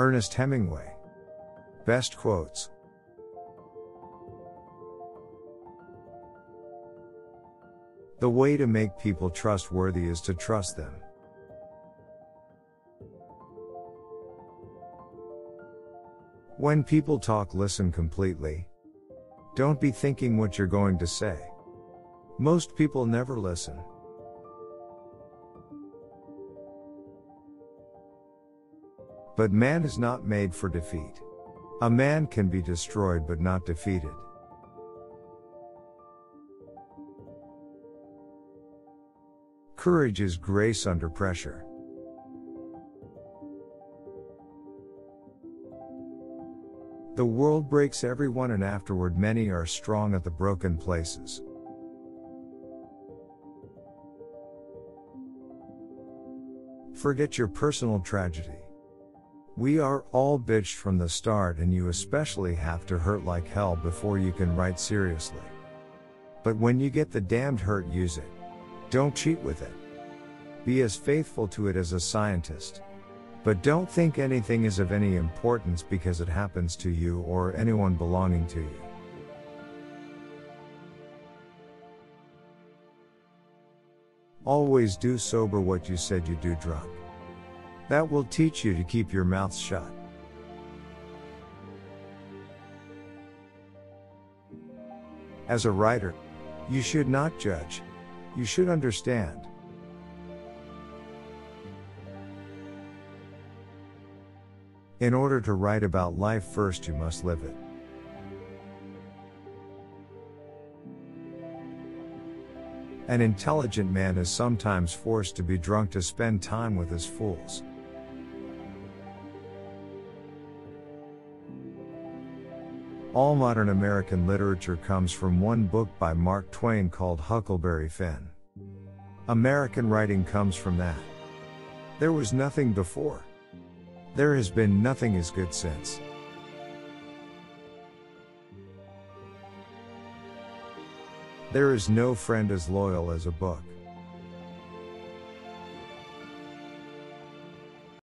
Ernest Hemingway. Best quotes. The way to make people trustworthy is to trust them. When people talk, listen completely. Don't be thinking what you're going to say. Most people never listen. But man is not made for defeat. A man can be destroyed but not defeated. Courage is grace under pressure. The world breaks everyone and afterward many are strong at the broken places. Forget your personal tragedy. We are all bitched from the start and you especially have to hurt like hell before you can write seriously. But when you get the damned hurt use it. Don't cheat with it. Be as faithful to it as a scientist. But don't think anything is of any importance because it happens to you or anyone belonging to you. Always do sober what you said you do drunk. That will teach you to keep your mouth shut. As a writer, you should not judge, you should understand. In order to write about life, first you must live it. An intelligent man is sometimes forced to be drunk to spend time with his fools. All modern American literature comes from one book by Mark Twain called Huckleberry Finn. American writing comes from that. There was nothing before. There has been nothing as good since. There is no friend as loyal as a book.